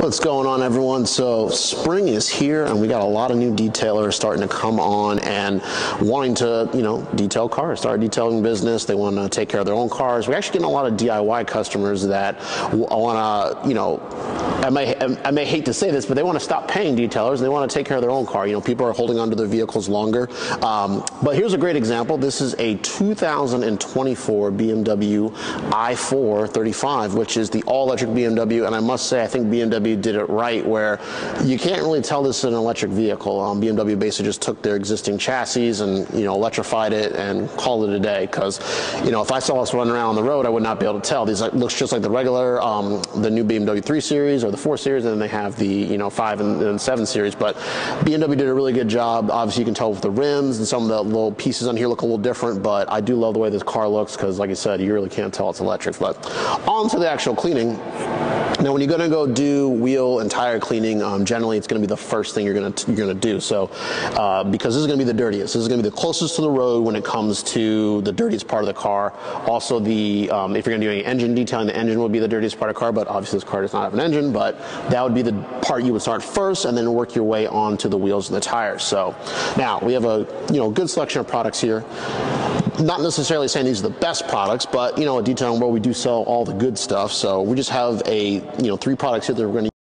What's going on, everyone? So, spring is here, and we got a lot of new detailers starting to come on and wanting to, you know, detail cars, start a detailing business. They want to take care of their own cars. We're actually getting a lot of DIY customers that want to, you know, I may, I may hate to say this, but they want to stop paying detailers and they want to take care of their own car. You know, people are holding onto their vehicles longer. Um, but here's a great example. This is a 2024 BMW i4 35, which is the all-electric BMW, and I must say, I think BMW did it right where you can't really tell this is an electric vehicle. Um, BMW basically just took their existing chassis and you know electrified it and called it a day because you know if I saw this running around on the road I would not be able to tell. These like, looks just like the regular um, the new BMW 3 Series the 4 Series and then they have the you know 5 and, and 7 Series but BMW did a really good job. Obviously you can tell with the rims and some of the little pieces on here look a little different but I do love the way this car looks because like I said you really can't tell it's electric. But on to the actual cleaning. Now, when you're going to go do wheel and tire cleaning, um, generally it's going to be the first thing you're going to you're going to do. So, uh, because this is going to be the dirtiest, this is going to be the closest to the road when it comes to the dirtiest part of the car. Also, the um, if you're going to do any engine detailing, the engine would be the dirtiest part of the car. But obviously, this car does not have an engine. But that would be the part you would start first, and then work your way onto the wheels and the tires. So, now we have a you know good selection of products here not necessarily saying these are the best products, but you know, at Detailing World we do sell all the good stuff. So we just have a you know three products here that we're going to